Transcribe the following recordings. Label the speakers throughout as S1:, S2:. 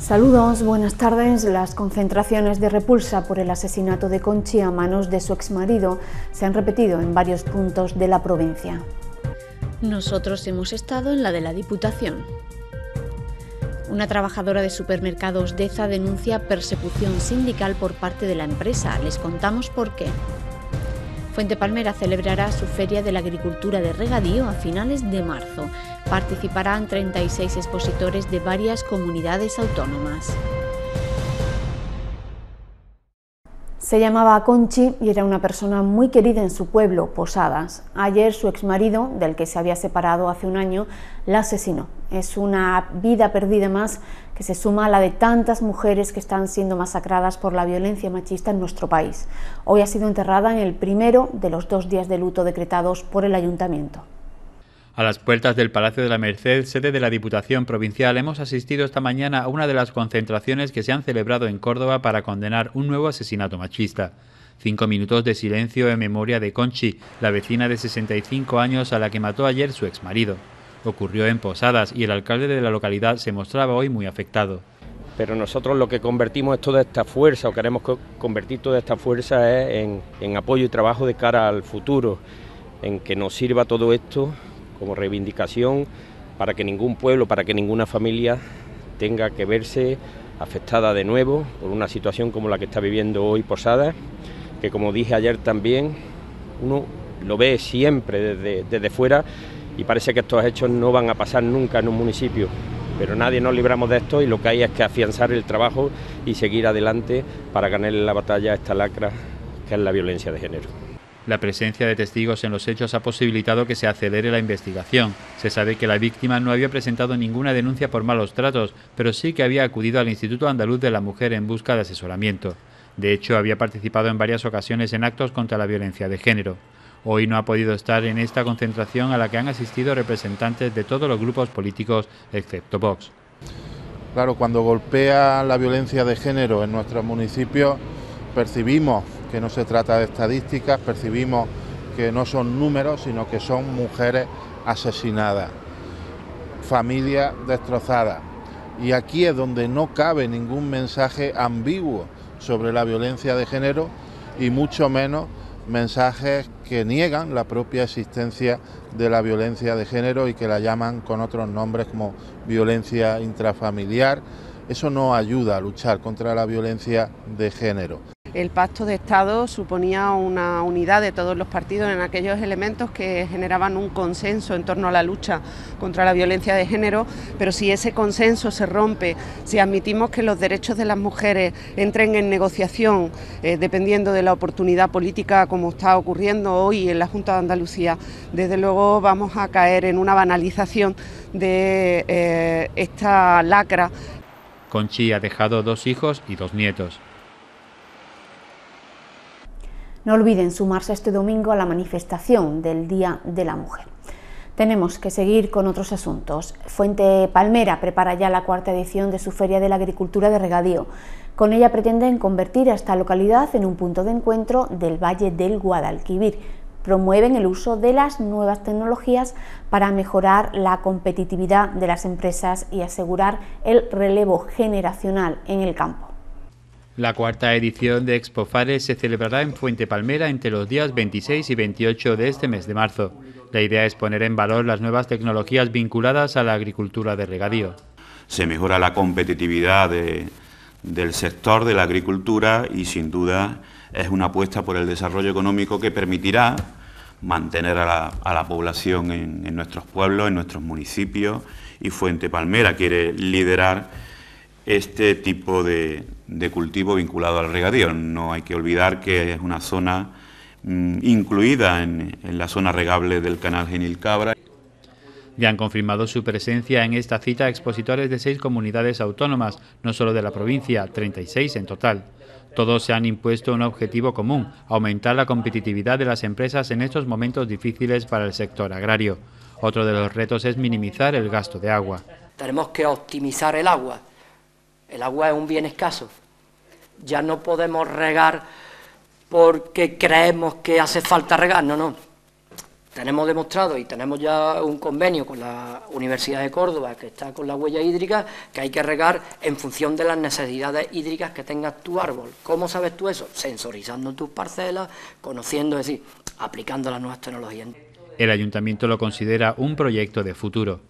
S1: Saludos, buenas tardes. Las concentraciones de repulsa por el asesinato de Conchi a manos de su exmarido se han repetido en varios puntos de la provincia.
S2: Nosotros hemos estado en la de la Diputación. Una trabajadora de supermercados Deza denuncia persecución sindical por parte de la empresa. Les contamos por qué. Fuente Palmera celebrará su Feria de la Agricultura de Regadío a finales de marzo. Participarán 36 expositores de varias comunidades autónomas.
S1: Se llamaba Conchi y era una persona muy querida en su pueblo, Posadas. Ayer su exmarido, del que se había separado hace un año, la asesinó. Es una vida perdida más que se suma a la de tantas mujeres que están siendo masacradas por la violencia machista en nuestro país. Hoy ha sido enterrada en el primero de los dos días de luto decretados por el ayuntamiento.
S3: A las puertas del Palacio de la Merced, sede de la Diputación Provincial, hemos asistido esta mañana a una de las concentraciones que se han celebrado en Córdoba para condenar un nuevo asesinato machista. Cinco minutos de silencio en memoria de Conchi, la vecina de 65 años a la que mató ayer su exmarido. Ocurrió en Posadas y el alcalde de la localidad se mostraba hoy muy afectado.
S4: Pero nosotros lo que convertimos es toda esta fuerza, o queremos convertir toda esta fuerza en, en apoyo y trabajo de cara al futuro, en que nos sirva todo esto como reivindicación para que ningún pueblo, para que ninguna familia tenga que verse afectada de nuevo por una situación como la que está viviendo hoy Posada, que como dije ayer también, uno lo ve siempre desde, desde fuera y parece que estos hechos no van a pasar nunca en un municipio, pero nadie nos libramos de esto y lo que hay es que afianzar el trabajo y seguir adelante para ganar la batalla a esta lacra que es la violencia de género.
S3: La presencia de testigos en los hechos ha posibilitado que se acelere la investigación. Se sabe que la víctima no había presentado ninguna denuncia por malos tratos, pero sí que había acudido al Instituto Andaluz de la Mujer en busca de asesoramiento. De hecho, había participado en varias ocasiones en actos contra la violencia de género. Hoy no ha podido estar en esta concentración a la que han asistido representantes de todos los grupos políticos excepto Vox.
S5: Claro, cuando golpea la violencia de género en nuestro municipio, percibimos que no se trata de estadísticas, percibimos que no son números, sino que son mujeres asesinadas, familias destrozadas. Y aquí es donde no cabe ningún mensaje ambiguo sobre la violencia de género y mucho menos mensajes que niegan la propia existencia de la violencia de género y que la llaman con otros nombres como violencia intrafamiliar. Eso no ayuda a luchar contra la violencia de género.
S6: El pacto de Estado suponía una unidad de todos los partidos en aquellos elementos que generaban un consenso en torno a la lucha contra la violencia de género, pero si ese consenso se rompe, si admitimos que los derechos de las mujeres entren en negociación, eh, dependiendo de la oportunidad política como está ocurriendo hoy en la Junta de Andalucía, desde luego vamos a caer en una banalización de eh, esta lacra.
S3: Conchi ha dejado dos hijos y dos nietos.
S1: No olviden sumarse este domingo a la manifestación del Día de la Mujer. Tenemos que seguir con otros asuntos. Fuente Palmera prepara ya la cuarta edición de su Feria de la Agricultura de Regadío. Con ella pretenden convertir a esta localidad en un punto de encuentro del Valle del Guadalquivir. Promueven el uso de las nuevas tecnologías para mejorar la competitividad de las empresas y asegurar el relevo generacional en el campo.
S3: La cuarta edición de Expofare se celebrará en Fuente Palmera entre los días 26 y 28 de este mes de marzo. La idea es poner en valor las nuevas tecnologías vinculadas a la agricultura de regadío.
S7: Se mejora la competitividad del sector de la agricultura y sin duda es una apuesta por el desarrollo económico que permitirá mantener a la, población en nuestros pueblos, en nuestros municipios y Fuente Palmera quiere liderar este tipo de, cultivo vinculado al regadío. No hay que olvidar que es una zona mm, incluida en, la zona regable del canal Genil Cabra.
S3: Ya han confirmado su presencia en esta cita expositores de seis comunidades autónomas, no solo de la provincia, 36 en total. Todos se han impuesto un objetivo común, aumentar la competitividad de las empresas en estos momentos difíciles para el sector agrario. Otro de los retos es minimizar el gasto de agua.
S8: Tenemos que optimizar el agua, el agua es un bien escaso. Ya no podemos regar porque creemos que hace falta regar, no, no. tenemos demostrado y tenemos ya un convenio con la Universidad de Córdoba que está con la huella hídrica que hay que regar en función de las necesidades hídricas que tengas tu árbol. ¿Cómo sabes tú eso? Sensorizando tus parcelas, conociendo, es decir, aplicando las nuevas tecnologías.
S3: El ayuntamiento lo considera un proyecto de futuro.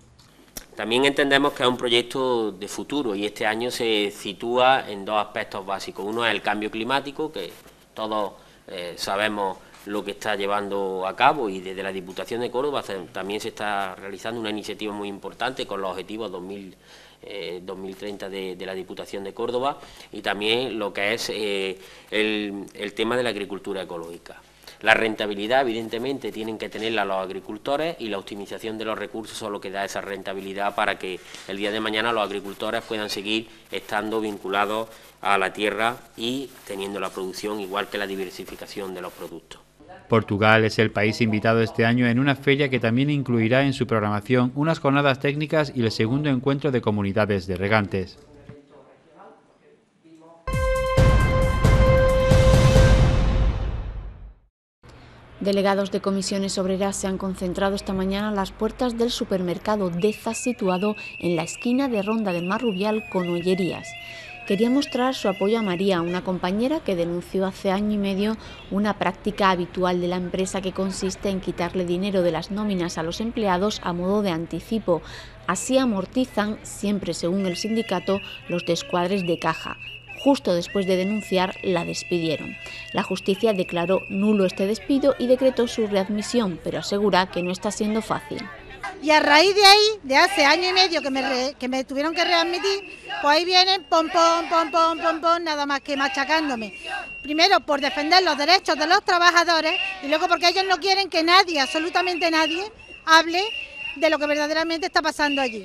S9: También entendemos que es un proyecto de futuro y este año se sitúa en dos aspectos básicos. Uno es el cambio climático, que todos eh, sabemos lo que está llevando a cabo y desde la Diputación de Córdoba también se está realizando una iniciativa muy importante con los objetivos 2030 eh, de, la Diputación de Córdoba y también lo que es eh, el tema de la agricultura ecológica. La rentabilidad, evidentemente, tienen que tenerla los agricultores y la optimización de los recursos son lo que da esa rentabilidad para que el día de mañana los agricultores puedan seguir estando vinculados a la tierra y teniendo la producción igual que la diversificación de los productos.
S3: Portugal es el país invitado este año en una feria que también incluirá en su programación unas jornadas técnicas y el segundo encuentro de comunidades de regantes.
S2: Delegados de comisiones obreras se han concentrado esta mañana a las puertas del supermercado Deza situado en la esquina de Ronda del Marrubial con Ollerías. Quería mostrar su apoyo a María, una compañera que denunció hace año y medio una práctica habitual de la empresa que consiste en quitarle dinero de las nóminas a los empleados a modo de anticipo. Así amortizan, siempre según el sindicato, los descuadres de caja. Justo después de denunciar, la despidieron. La justicia declaró nulo este despido y decretó su readmisión, pero asegura que no está siendo fácil.
S10: Y a raíz de ahí, de hace año y medio que me, que me tuvieron que readmitir, pues ahí vienen pom, pom, pom, pom, pom, pom, nada más que machacándome. Primero por defender los derechos de los trabajadores y luego porque ellos no quieren que nadie, absolutamente nadie, hable de lo que verdaderamente está pasando allí.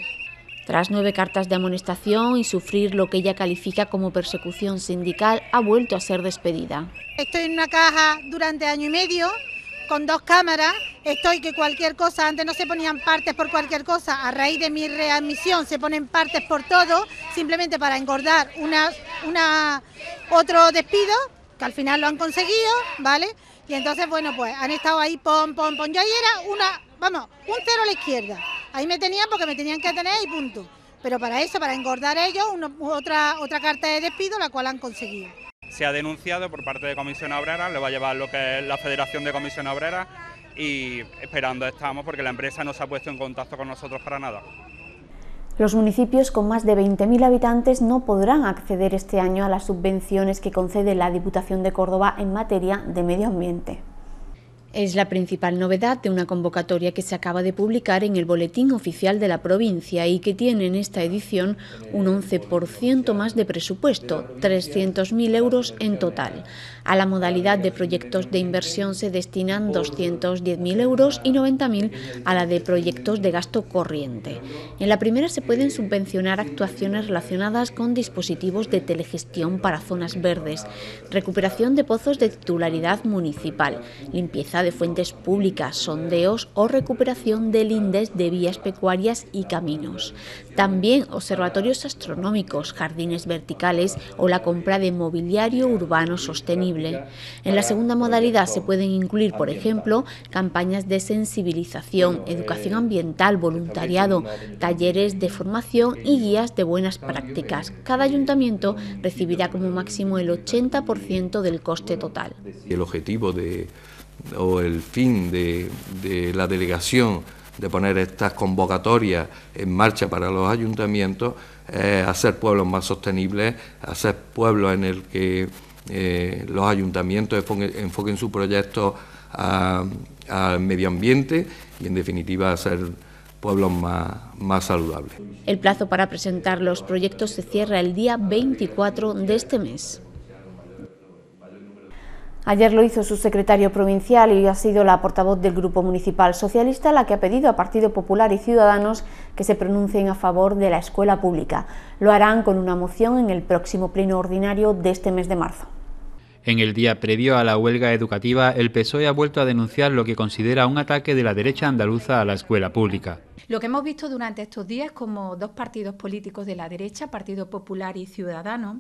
S2: Tras nueve cartas de amonestación y sufrir lo que ella califica como persecución sindical, ha vuelto a ser despedida.
S10: Estoy en una caja durante año y medio con dos cámaras. Estoy que cualquier cosa, antes no se ponían partes por cualquier cosa, a raíz de mi readmisión se ponen partes por todo, simplemente para engordar una, otro despido, que al final lo han conseguido, ¿vale? Y entonces, bueno, pues han estado ahí, pom, pom, pom. Yo ahí era una, vamos, un cero a la izquierda. Ahí me tenían porque me tenían que tener y punto. Pero para eso, para engordar ellos, otra, otra carta de despido, la cual han conseguido.
S11: Se ha denunciado por parte de Comisión Obrera, le va a llevar lo que es la Federación de Comisión Obrera y esperando estamos porque la empresa no se ha puesto en contacto con nosotros para nada.
S1: Los municipios con más de 20.000 habitantes no podrán acceder este año a las subvenciones que concede la Diputación de Córdoba en materia de medio ambiente.
S2: Es la principal novedad de una convocatoria que se acaba de publicar en el Boletín Oficial de la provincia y que tiene en esta edición un 11% más de presupuesto, 300.000 euros en total. A la modalidad de proyectos de inversión se destinan 210.000 euros y 90.000 a la de proyectos de gasto corriente. En la primera se pueden subvencionar actuaciones relacionadas con dispositivos de telegestión para zonas verdes, recuperación de pozos de titularidad municipal, limpieza de fuentes públicas, sondeos o recuperación de lindes de vías pecuarias y caminos. También observatorios astronómicos, jardines verticales o la compra de mobiliario urbano sostenible. En la segunda modalidad se pueden incluir, por ejemplo, campañas de sensibilización, educación ambiental, voluntariado, talleres de formación y guías de buenas prácticas. Cada ayuntamiento recibirá como máximo el 80% del coste total.
S12: El objetivo de o el fin de, la delegación de poner estas convocatorias en marcha para los ayuntamientos es hacer pueblos más sostenibles, hacer pueblos en el que eh, los ayuntamientos enfoquen, su proyecto al medio ambiente y en definitiva hacer pueblos más, más saludables.
S2: El plazo para presentar los proyectos se cierra el día 24 de este mes.
S1: Ayer lo hizo su secretario provincial y ha sido la portavoz del Grupo Municipal Socialista la que ha pedido a Partido Popular y Ciudadanos que se pronuncien a favor de la escuela pública. Lo harán con una moción en el próximo pleno ordinario de este mes de marzo.
S3: En el día previo a la huelga educativa, el PSOE ha vuelto a denunciar lo que considera un ataque de la derecha andaluza a la escuela pública.
S13: Lo que hemos visto durante estos días como dos partidos políticos de la derecha, Partido Popular y Ciudadanos,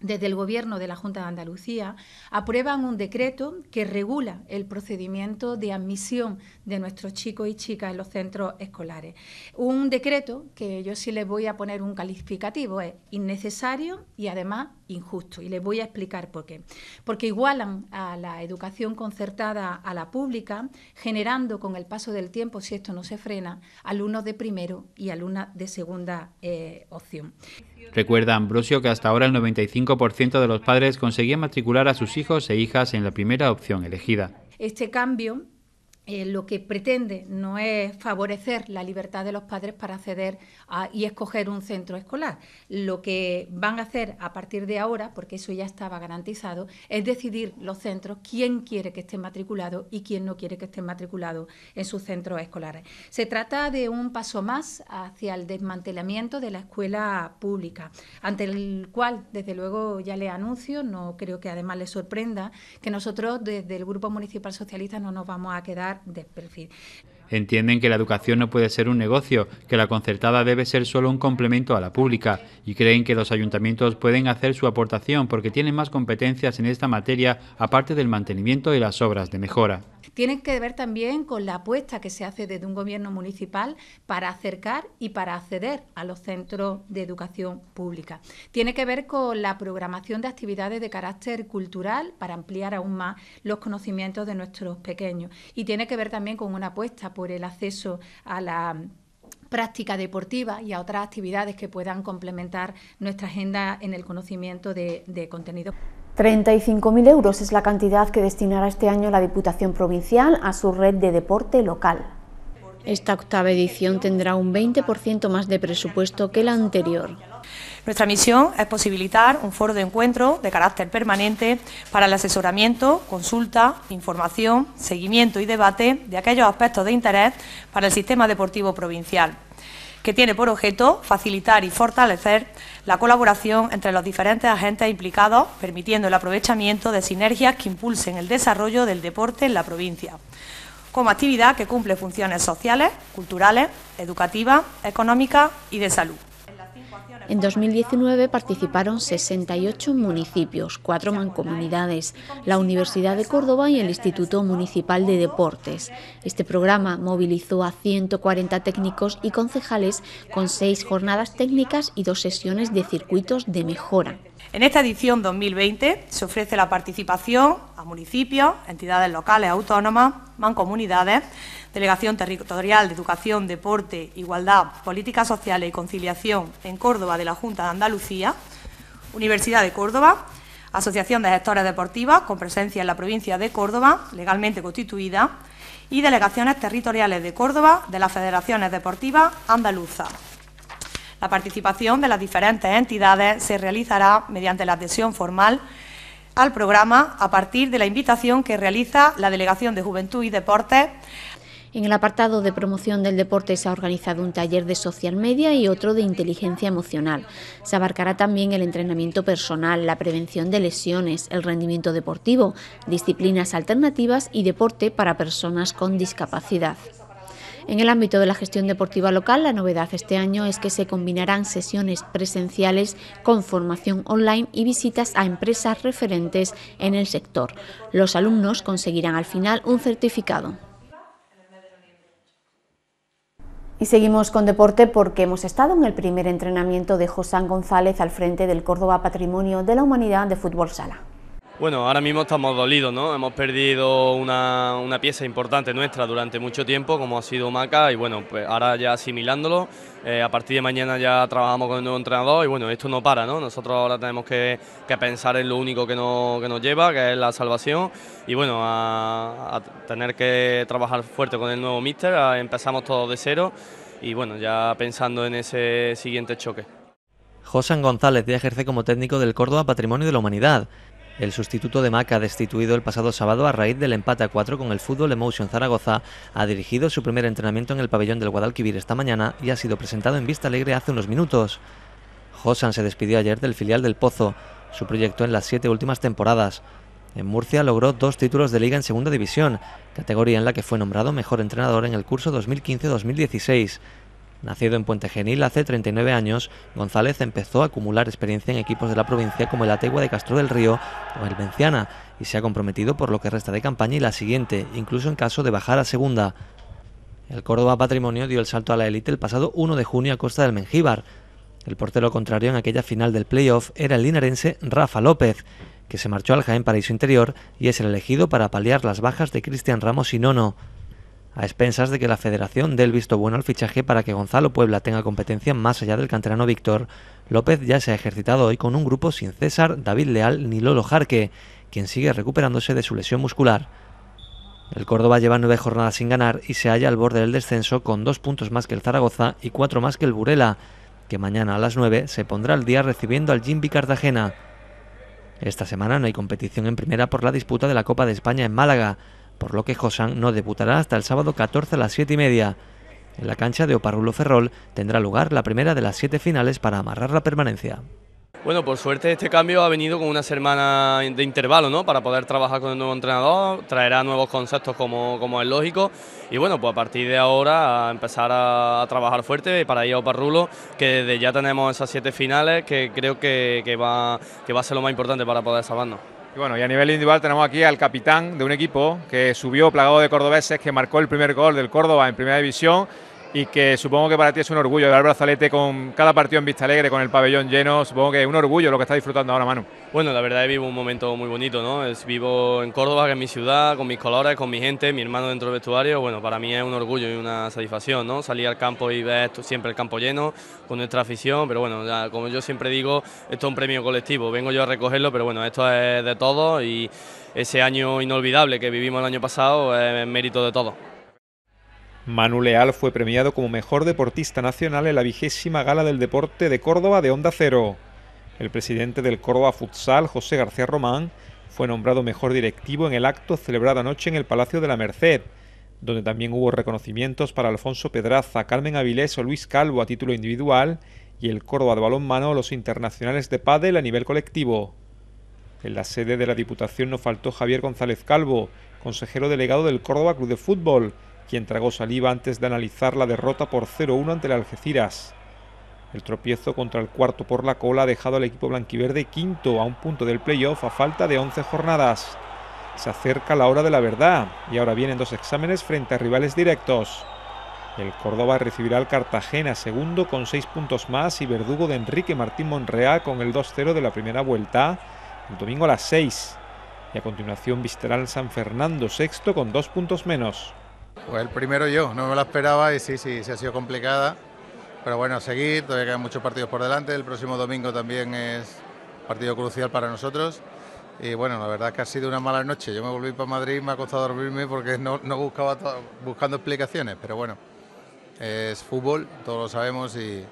S13: desde el Gobierno de la Junta de Andalucía aprueban un decreto que regula el procedimiento de admisión de nuestros chicos y chicas en los centros escolares. Un decreto que yo sí les voy a poner un calificativo, es innecesario y además injusto. Y les voy a explicar por qué. Porque igualan a la educación concertada a la pública, generando con el paso del tiempo, si esto no se frena, alumnos de primero y alumnas de segunda eh, opción.
S3: Recuerda Ambrosio que hasta ahora el 95% de los padres conseguían matricular a sus hijos e hijas en la primera opción elegida.
S13: Este cambio eh, lo que pretende no es favorecer la libertad de los padres para acceder y escoger un centro escolar. Lo que van a hacer a partir de ahora, porque eso ya estaba garantizado, es decidir los centros quién quiere que esté matriculado y quién no quiere que esté matriculado en sus centros escolares. Se trata de un paso más hacia el desmantelamiento de la escuela pública, ante el cual, desde luego, ya le anuncio, no creo que además le sorprenda, que nosotros desde el Grupo Municipal Socialista no nos vamos a quedar
S3: Entienden que la educación no puede ser un negocio, que la concertada debe ser solo un complemento a la pública y creen que los ayuntamientos pueden hacer su aportación porque tienen más competencias en esta materia aparte del mantenimiento y las obras de mejora.
S13: Tienen que ver también con la apuesta que se hace desde un gobierno municipal para acercar y para acceder a los centros de educación pública. Tiene que ver con la programación de actividades de carácter cultural para ampliar aún más los conocimientos de nuestros pequeños. Y tiene que ver también con una apuesta por el acceso a la práctica deportiva y a otras actividades que puedan complementar nuestra agenda en el conocimiento de, de contenidos.
S1: 35.000 euros es la cantidad que destinará este año la Diputación Provincial a su red de deporte local.
S2: Esta octava edición tendrá un 20% más de presupuesto que la anterior.
S14: Nuestra misión es posibilitar un foro de encuentro de carácter permanente para el asesoramiento, consulta, información, seguimiento y debate de aquellos aspectos de interés para el sistema deportivo provincial que tiene por objeto facilitar y fortalecer la colaboración entre los diferentes agentes implicados, permitiendo el aprovechamiento de sinergias que impulsen el desarrollo del deporte en la provincia, como actividad que cumple funciones sociales, culturales, educativas, económicas y de salud.
S2: En 2019 participaron 68 municipios, cuatro mancomunidades, la Universidad de Córdoba y el Instituto Municipal de Deportes. Este programa movilizó a 140 técnicos y concejales con seis jornadas técnicas y dos sesiones de circuitos de mejora.
S14: En esta edición 2020 se ofrece la participación a municipios, entidades locales autónomas, mancomunidades, Delegación Territorial de Educación, Deporte, Igualdad, Políticas Sociales y Conciliación en Córdoba de la Junta de Andalucía, Universidad de Córdoba, Asociación de Gestores Deportivas con presencia en la provincia de Córdoba, legalmente constituida, y delegaciones territoriales de Córdoba de las Federaciones Deportivas Andaluzas. La participación de las diferentes entidades se realizará mediante la adhesión formal al programa a partir de la invitación que realiza la Delegación de Juventud y Deportes
S2: en el apartado de promoción del deporte se ha organizado un taller de social media y otro de inteligencia emocional. Se abarcará también el entrenamiento personal, la prevención de lesiones, el rendimiento deportivo, disciplinas alternativas y deporte para personas con discapacidad. En el ámbito de la gestión deportiva local, la novedad este año es que se combinarán sesiones presenciales con formación online y visitas a empresas referentes en el sector. Los alumnos conseguirán al final un certificado.
S1: Y seguimos con deporte porque hemos estado en el primer entrenamiento de Josán González al frente del Córdoba Patrimonio de la Humanidad de Fútbol Sala.
S15: Bueno, ahora mismo estamos dolidos, ¿no? Hemos perdido una, pieza importante nuestra durante mucho tiempo, como ha sido Maca, y bueno, pues ahora ya asimilándolo, eh, a partir de mañana ya trabajamos con el nuevo entrenador y bueno, esto no para, ¿no? Nosotros ahora tenemos que, pensar en lo único que, que nos lleva, que es la salvación, y bueno, a, tener que trabajar fuerte con el nuevo míster, empezamos todo de cero y bueno, ya pensando en ese siguiente choque.
S16: José González ya ejerce como técnico del Córdoba Patrimonio de la Humanidad. El sustituto de Maca, destituido el pasado sábado a raíz del empate a cuatro con el Fútbol Emotion Zaragoza, ha dirigido su primer entrenamiento en el pabellón del Guadalquivir esta mañana y ha sido presentado en Vista Alegre hace unos minutos. Josan se despidió ayer del filial del Pozo, su proyecto en las siete últimas temporadas. En Murcia logró dos títulos de liga en segunda división, categoría en la que fue nombrado mejor entrenador en el curso 2015-2016. Nacido en Puente Genil hace 39 años, González empezó a acumular experiencia en equipos de la provincia como el Ategua de Castro del Río o el Venciana y se ha comprometido por lo que resta de campaña y la siguiente, incluso en caso de bajar a segunda. El Córdoba Patrimonio dio el salto a la élite el pasado 1 de junio a costa del Mengíbar. El portero contrario en aquella final del playoff era el linarense Rafa López, que se marchó al Jaén Paraíso Interior y es el elegido para paliar las bajas de Cristian Ramos y Nono a expensas de que la federación dé el visto bueno al fichaje para que Gonzalo Puebla tenga competencia más allá del canterano Víctor, López ya se ha ejercitado hoy con un grupo sin César, David Leal ni Lolo Jarque, quien sigue recuperándose de su lesión muscular. El Córdoba lleva nueve jornadas sin ganar y se halla al borde del descenso con dos puntos más que el Zaragoza y cuatro más que el Burela, que mañana a las nueve se pondrá al día recibiendo al Jimby Cartagena. Esta semana no hay competición en primera por la disputa de la Copa de España en Málaga, por lo que Josan no debutará hasta el sábado 14 a las 7 y media. En la cancha de Oparrulo Ferrol tendrá lugar la primera de las siete finales para amarrar la permanencia.
S15: Bueno, por suerte este cambio ha venido con una semana de intervalo, ¿no? Para poder trabajar con el nuevo entrenador, traerá nuevos conceptos como, es lógico y bueno, pues a partir de ahora a empezar a, trabajar fuerte para ir a Oparrulo, que desde ya tenemos esas siete finales que creo que, va, que va a ser lo más importante para poder salvarnos.
S17: Y bueno, y a nivel individual tenemos aquí al capitán de un equipo que subió plagado de cordobeses, que marcó el primer gol del Córdoba en primera división y que supongo que para ti es un orgullo dar brazalete con cada partido en Vista Alegre, con el pabellón lleno, supongo que es un orgullo lo que está disfrutando ahora, Manu.
S15: Bueno, la verdad es vivo un momento muy bonito, ¿no? Es, vivo en Córdoba, que es mi ciudad, con mis colores, con mi gente, mi hermano dentro del vestuario, bueno, para mí es un orgullo y una satisfacción, ¿no? Salir al campo y ver siempre el campo lleno, con nuestra afición, pero bueno, como yo siempre digo, esto es un premio colectivo, vengo yo a recogerlo, pero bueno, esto es de todos y ese año inolvidable que vivimos el año pasado es mérito de todos.
S17: Manu Leal fue premiado como mejor deportista nacional en la vigésima gala del deporte de Córdoba de Onda Cero. El presidente del Córdoba Futsal, José García Román, fue nombrado mejor directivo en el acto celebrado anoche en el Palacio de la Merced, donde también hubo reconocimientos para Alfonso Pedraza, Carmen Avilés o Luis Calvo a título individual y el Córdoba de balonmano los internacionales de pádel a nivel colectivo. En la sede de la Diputación no faltó Javier González Calvo, consejero delegado del Córdoba Club de Fútbol, quien tragó saliva antes de analizar la derrota por 0-1 ante el Algeciras. El tropiezo contra el cuarto por la cola ha dejado al equipo blanquiverde quinto a un punto del playoff a falta de 11 jornadas. Se acerca la hora de la verdad y ahora vienen dos exámenes frente a rivales directos. El Córdoba recibirá al Cartagena segundo con seis puntos más y verdugo de Enrique Martín Monreal con el 2-0 de la primera vuelta el domingo a las 6. Y a continuación visitará al San Fernando sexto con dos puntos menos.
S18: Pues el primero yo, no me lo esperaba y sí, sí, sí ha sido complicada. Pero bueno, seguir, todavía quedan muchos partidos por delante. El próximo domingo también es partido crucial para nosotros. Y bueno, la verdad es que ha sido una mala noche. Yo me volví para Madrid, me ha costado dormirme porque no, buscaba buscando explicaciones. Pero bueno, es fútbol, todos lo sabemos y,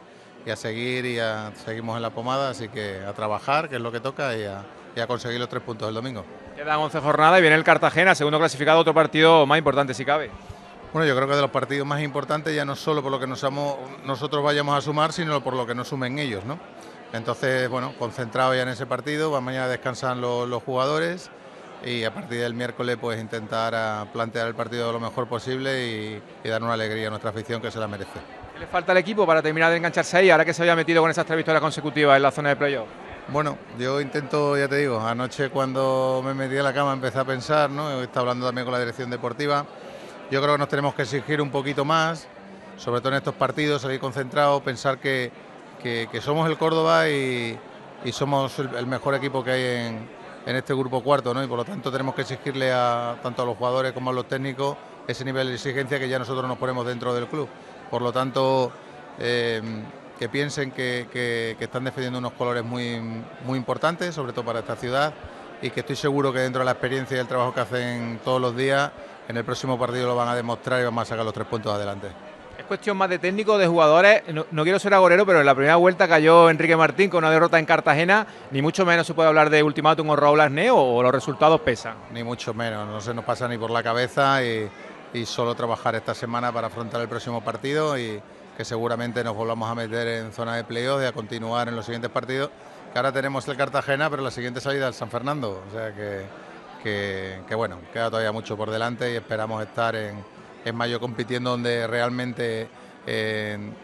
S18: a seguir y a, seguimos en la pomada. Así que a trabajar, que es lo que toca, y a, y a conseguir los tres puntos del domingo.
S17: Quedan 11 jornadas y viene el Cartagena, segundo clasificado, otro partido más importante si cabe.
S18: Bueno, yo creo que de los partidos más importantes ya no solo por lo que nosotros vayamos a sumar, sino por lo que nos sumen ellos, ¿no? Entonces, bueno, concentrado ya en ese partido, mañana descansan los, jugadores y a partir del miércoles pues intentar ah, plantear el partido lo mejor posible y, dar una alegría a nuestra afición que se la merece.
S17: ¿Qué le falta al equipo para terminar de engancharse ahí ahora que se había metido con esas tres victorias consecutivas en la zona de playoff?
S18: Bueno, yo intento, ya te digo, anoche cuando me metí a la cama empecé a pensar, ¿no? Está hablando también con la dirección deportiva yo creo que nos tenemos que exigir un poquito más, sobre todo en estos partidos, salir concentrados, pensar que, somos el Córdoba y, somos el, mejor equipo que hay en, este grupo cuarto, ¿no? Y por lo tanto tenemos que exigirle a tanto a los jugadores como a los técnicos ese nivel de exigencia que ya nosotros nos ponemos dentro del club. Por lo tanto, eh, que piensen que, están defendiendo unos colores muy, muy importantes, sobre todo para esta ciudad, y que estoy seguro que dentro de la experiencia y el trabajo que hacen todos los días, en el próximo partido lo van a demostrar y vamos a sacar los tres puntos adelante.
S17: Es cuestión más de técnico, de jugadores. No, quiero ser agorero, pero en la primera vuelta cayó Enrique Martín con una derrota en Cartagena. Ni mucho menos se puede hablar de ultimátum o Raúl Arneo o los resultados pesan.
S18: Ni mucho menos, no se nos pasa ni por la cabeza y, solo trabajar esta semana para afrontar el próximo partido y que seguramente nos volvamos a meter en zona de playoff y a continuar en los siguientes partidos. Que ahora tenemos el Cartagena, pero la siguiente salida el San Fernando. O sea que que, bueno, queda todavía mucho por delante y esperamos estar en, mayo compitiendo donde realmente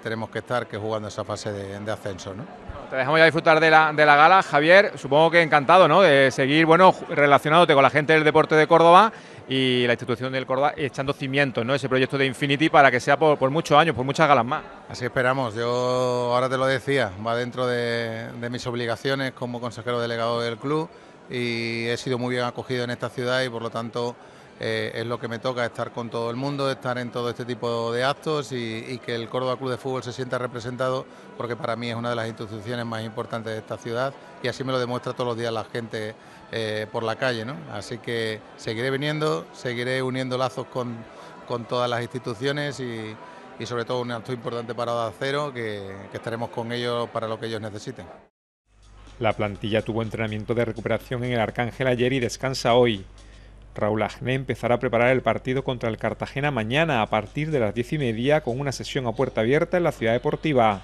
S18: tenemos que estar que jugando esa fase de, ascenso. ¿no?
S17: Te dejamos ya disfrutar de la, de la gala, Javier. Supongo que encantado ¿no? de seguir bueno, relacionándote con la gente del deporte de Córdoba y la institución del Córdoba echando cimientos, ¿no? Ese proyecto de Infinity para que sea por, muchos años, por muchas galas más.
S18: Así esperamos. Yo ahora te lo decía, va dentro de, mis obligaciones como consejero delegado del club y he sido muy bien acogido en esta ciudad y por lo tanto eh, es lo que me toca estar con todo el mundo, estar en todo este tipo de actos y, que el Córdoba Club de Fútbol se sienta representado porque para mí es una de las instituciones más importantes de esta ciudad y así me lo demuestra todos los días la gente eh, por la calle. ¿no? Así que seguiré viniendo, seguiré uniendo lazos con, todas las instituciones y, sobre todo un acto importante para Oda Cero, que, que estaremos con ellos para lo que ellos necesiten.
S17: La plantilla tuvo entrenamiento de recuperación en el Arcángel ayer y descansa hoy. Raúl Agné empezará a preparar el partido contra el Cartagena mañana a partir de las diez y media con una sesión a puerta abierta en la ciudad deportiva.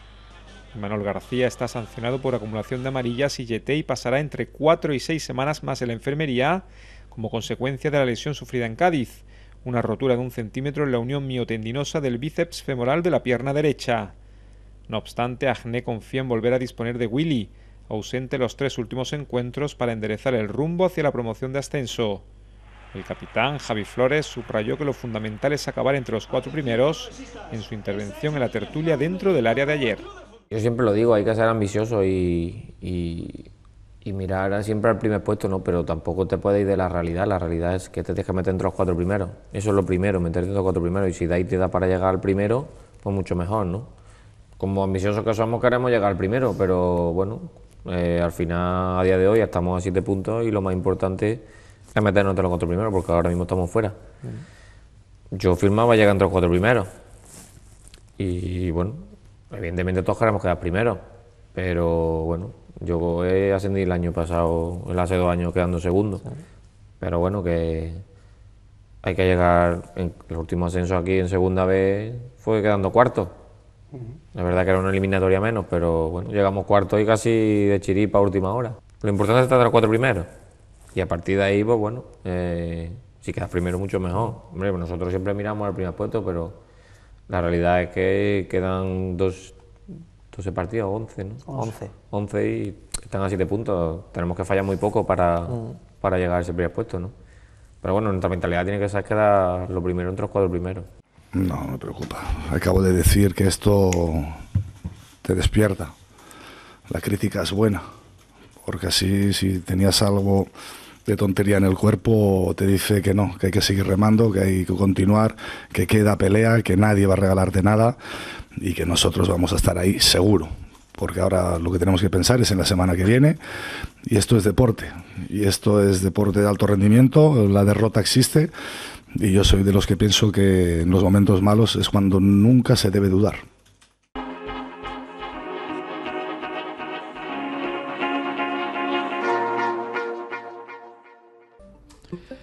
S17: Manuel García está sancionado por acumulación de amarillas y y pasará entre cuatro y seis semanas más en la enfermería como consecuencia de la lesión sufrida en Cádiz, una rotura de un centímetro en la unión miotendinosa del bíceps femoral de la pierna derecha. No obstante, Agné confía en volver a disponer de Willy, ausente los tres últimos encuentros para enderezar el rumbo hacia la promoción de ascenso. El capitán Javi Flores subrayó que lo fundamental es acabar entre los cuatro primeros en su intervención en la tertulia dentro del área de ayer.
S19: Yo siempre lo digo, hay que ser ambicioso y, mirar siempre al primer puesto, ¿no? pero tampoco te puedes ir de la realidad. La realidad es que te tienes que meter entre los cuatro primeros. Eso es lo primero, meterte entre los cuatro primeros. Y si de ahí te da para llegar al primero, pues mucho mejor. ¿no? Como ambiciosos que somos, queremos llegar al primero, pero bueno, eh, al final, a día de hoy, estamos a siete puntos y lo más importante es meternos entre los cuatro primeros, porque ahora mismo estamos fuera. Yo firmaba llegar entre los cuatro primeros. Y bueno, Evidentemente todos queremos quedar primero, pero bueno, yo he ascendido el año pasado, el hace dos años quedando segundo, pero bueno, que hay que llegar, en el último ascenso aquí en segunda vez fue quedando cuarto. La verdad que era una eliminatoria menos, pero bueno, llegamos cuarto y casi de chiripa a última hora. Lo importante es estar de los cuatro primeros. Y a partir de ahí, pues bueno, eh, si quedas primero mucho mejor. Hombre, nosotros siempre miramos al primer puesto, pero la realidad es que quedan dos, 12 partidos, 11, ¿no?
S20: 11.
S19: 11 y están a 7 puntos. Tenemos que fallar muy poco para, mm. para llegar a ese primer puesto, ¿no? Pero bueno, nuestra mentalidad tiene que ser quedar lo primero entre los cuatro primeros.
S21: No, no me preocupa. Acabo de decir que esto te despierta. La crítica es buena, porque así si tenías algo de tontería en el cuerpo te dice que no, que hay que seguir remando, que hay que continuar, que queda pelea, que nadie va a regalarte nada y que nosotros vamos a estar ahí seguro. Porque ahora lo que tenemos que pensar es en la semana que viene y esto es deporte. Y esto es deporte de alto rendimiento, la derrota existe y yo soy de los que pienso que en los momentos malos es cuando nunca se debe dudar.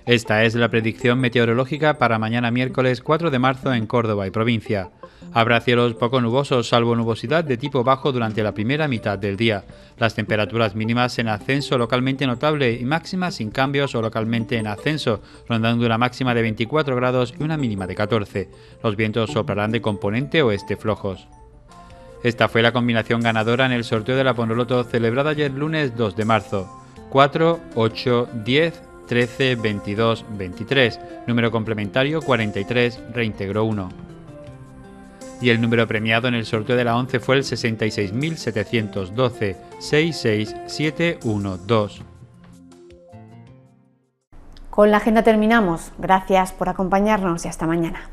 S3: Esta es la predicción meteorológica para mañana miércoles 4 de marzo en Córdoba y provincia. Habrá cielos poco nubosos, salvo nubosidad de tipo bajo durante la primera mitad del día. Las temperaturas mínimas en ascenso localmente notable y máximas sin cambios o localmente en ascenso, rondando una máxima de 24 grados y una mínima de 14. Los vientos soplarán de componente oeste flojos. Esta fue la combinación ganadora en el sorteo de la Ponoloto celebrado ayer lunes 2 de marzo. 4, 8, 10, 13 22 23, número complementario 43 reintegro 1. Y el número premiado en el sorteo de la 11 fue el 66.712 66712.
S1: Con la agenda terminamos. Gracias por acompañarnos y hasta mañana.